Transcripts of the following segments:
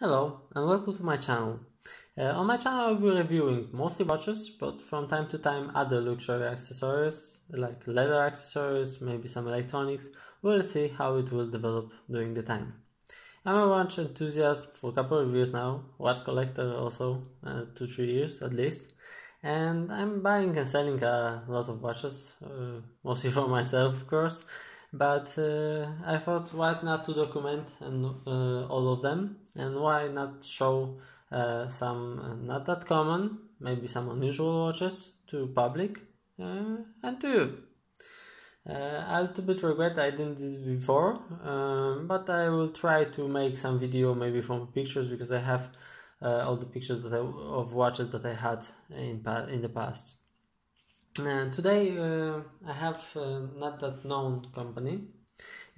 Hello and welcome to my channel. Uh, on my channel I will be reviewing mostly watches but from time to time other luxury accessories like leather accessories, maybe some electronics. We'll see how it will develop during the time. I'm a watch enthusiast for a couple of years now, watch collector also, uh, 2-3 years at least. And I'm buying and selling a lot of watches, uh, mostly for myself of course but uh, I thought why not to document and uh, all of them and why not show uh, some uh, not that common maybe some unusual watches to public uh, and to you uh, I little bit regret I didn't do this before um, but I will try to make some video maybe from pictures because I have all the pictures that I, of watches that I had in, in the past uh, today uh, I have uh, not that known company.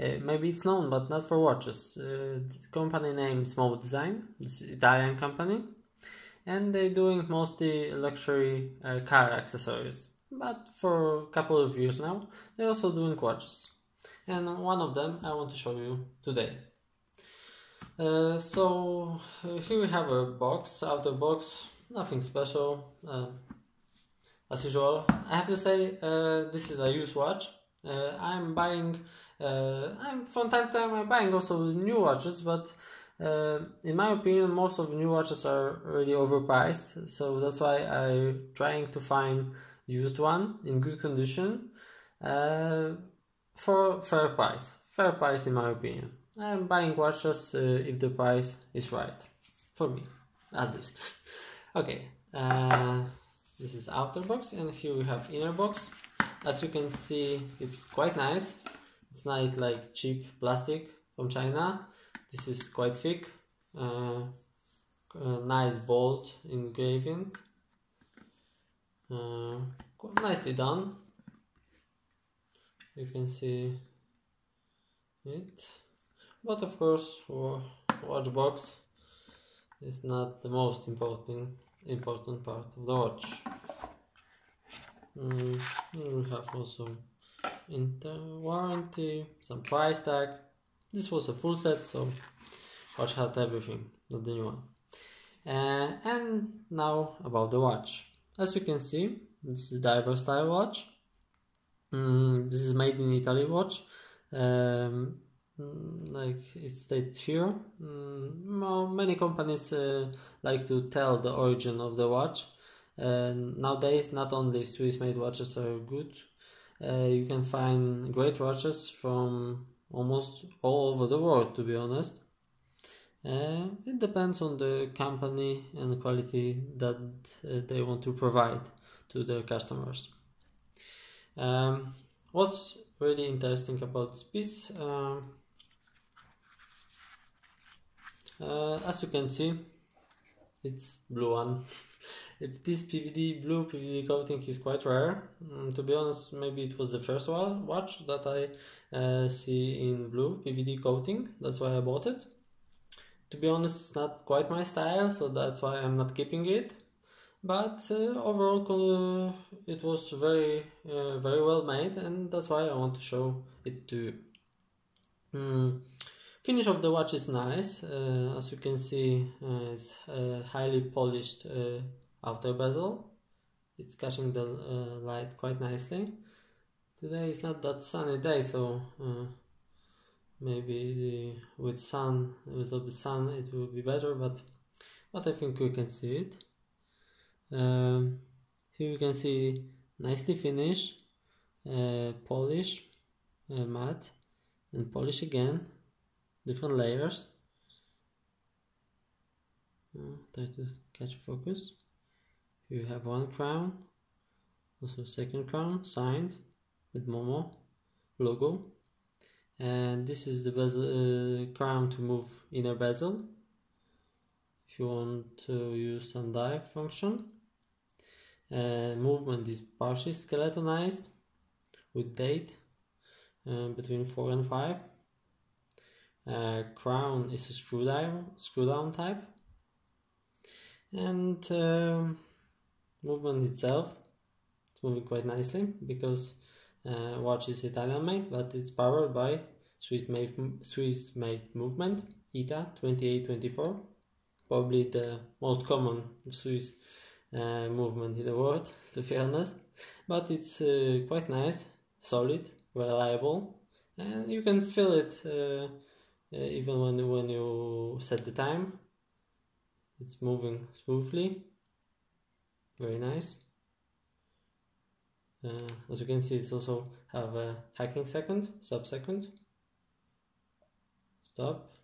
Uh, maybe it's known, but not for watches. Uh, the company name is Momo Design. It's Italian company, and they're doing mostly luxury uh, car accessories. But for a couple of years now, they're also doing watches, and one of them I want to show you today. so here we have a box, outer box, nothing special as usual. I have to say uh, this is a used watch. Uh, I'm buying. Uh, I'm from time to time I'm buying also new watches, but uh, in my opinion, most of new watches are really overpriced. So that's why I'm trying to find used one in good condition uh, for fair price. Fair price, in my opinion. I'm buying watches uh, if the price is right for me, at least. okay. This is outer box and here we have inner box. As you can see, it's quite nice. It's not like cheap plastic from China. This is quite thick. Uh, nice bolt engraving. Uh, nicely done. You can see it. But of course, watch box is not the most important important part of the watch. Mm, we have also inter warranty, some price tag. This was a full set, so watch had everything, not the new one. Uh, and now about the watch. As you can see, this is diver style watch. Mm, this is made in Italy watch. Um, Mm, like it stated here. Mm, many companies uh, like to tell the origin of the watch. Nowadays, not only Swiss-made watches are good, uh, you can find great watches from almost all over the world. To be honest, uh, it depends on the company and the quality that uh, they want to provide to their customers. Um, what's really interesting about this piece? Uh, uh, as you can see it's blue one this PVD blue PVD coating is quite rare um, to be honest maybe it was the first one watch that I uh, see in blue PVD coating that's why I bought it to be honest it's not quite my style so that's why I'm not keeping it but uh, overall uh, it was very uh, very well made and that's why I want to show it to you mm. Finish of the watch is nice. Uh, as you can see, uh, it's highly polished outer bezel. It's catching the uh, light quite nicely. Today is not that sunny day, so uh, maybe the, with sun, a little bit sun, it will be better. But but I think you can see it. Um, here you can see nicely finished, uh, polish, matte, and polish again different layers uh, try to catch focus you have one crown. Also second crown signed with Momo logo. And this is the bezel, uh, crown to move inner bezel. If you want to use sun dive function. Uh, movement is partially skeletonized with date uh, between 4 and 5 uh, crown is a screw down, screw down type. And uh, movement itself, it's moving quite nicely because uh, watch is Italian made, but it's powered by Swiss made, Swiss made movement, ETA 2824. probably the most common Swiss uh, movement in the world, to be honest. But it's uh, quite nice, solid, reliable, and you can feel it uh, uh, even when when you set the time. It's moving smoothly, very nice. Uh, as you can see, it's also have a hacking second, sub second. Stop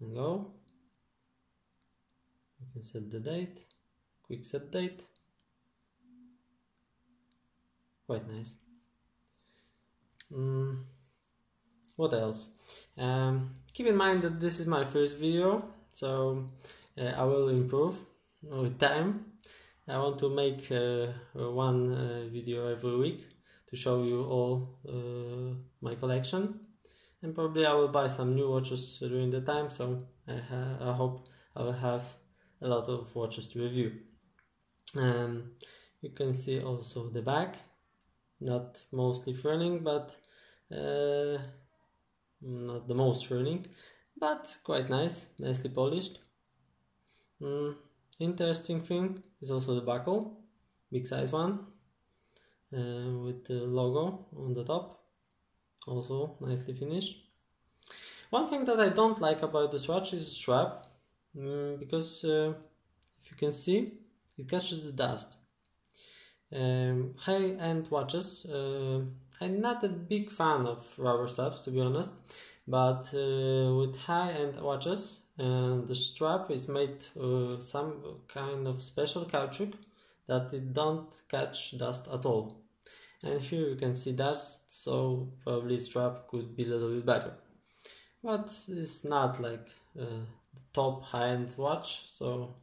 and go. You can set the date, quick set date. Quite nice. Mm, what else? Um, keep in mind that this is my first video, so uh, I will improve with time. I want to make uh, one uh, video every week to show you all uh, my collection and probably I will buy some new watches during the time so I, I hope I will have a lot of watches to review. Um, you can see also the back, not mostly furling but uh, not the most furling but quite nice, nicely polished. Mm, interesting thing is also the buckle, big size one, uh, with the logo on the top, also nicely finished. One thing that I don't like about this watch is the strap, um, because uh, if you can see, it catches the dust. Um, high-end watches, uh, I'm not a big fan of rubber straps to be honest, but uh, with high-end watches and the strap is made uh, some kind of special caoutchouc that it don't catch dust at all. And here you can see dust so probably strap could be a little bit better. But it's not like uh, top high-end watch so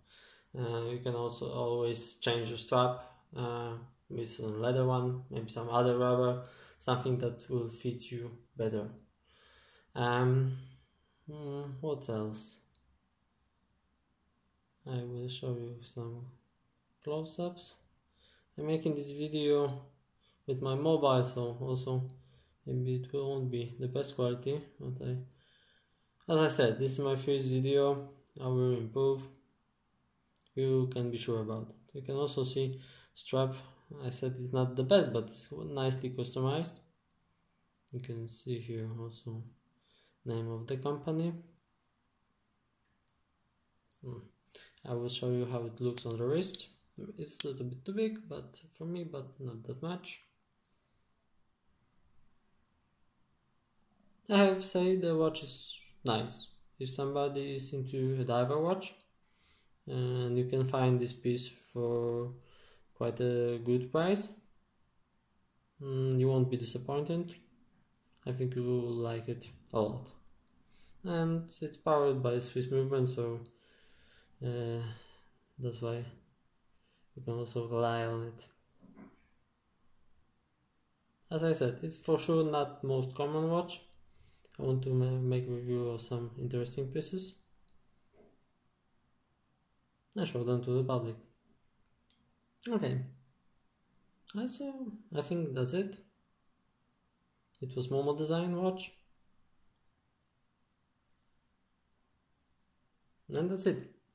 uh, you can also always change the strap uh, with some leather one maybe some other rubber something that will fit you better. Um, hmm, what else I will show you some close-ups. I'm making this video with my mobile so also maybe it won't be the best quality but I as I said this is my first video I will improve you can be sure about it. You can also see strap I said it's not the best but it's nicely customized you can see here also name of the company hmm. I will show you how it looks on the wrist. It's a little bit too big, but for me, but not that much. I have to say the watch is nice. If somebody is into a diver watch, and you can find this piece for quite a good price, mm, you won't be disappointed. I think you will like it a lot. And it's powered by Swiss movement, so uh, that's why you can also rely on it. As I said it's for sure not most common watch. I want to make review of some interesting pieces. And show them to the public. Okay. So I think that's it. It was Momo Design watch. And that's it